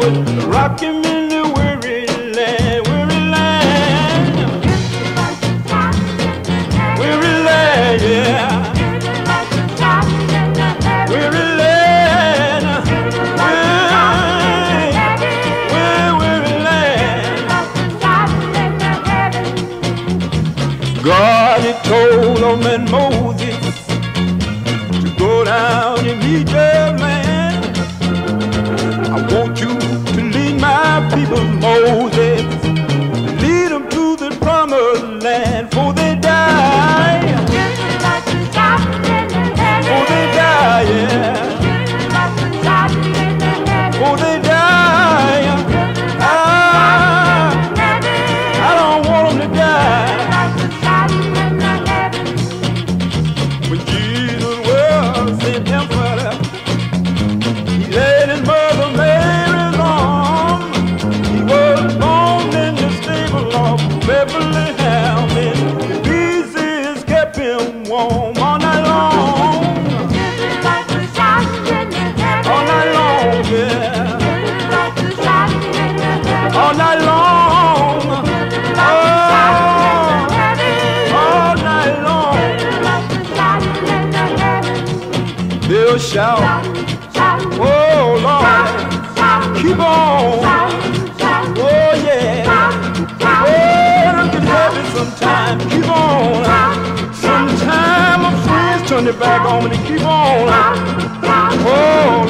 would rock him in the weary land, weary land. Weary land, yeah. Weary land. Weary, land. God had told old man Moses to go down and meet her. Born in the the pieces kept him warm all night long. They'll shout, oh Lord, keep on. Oh yeah. Oh, don't get heavy sometime. Keep on. Sometime my friends turn their back on me. Keep on. Oh.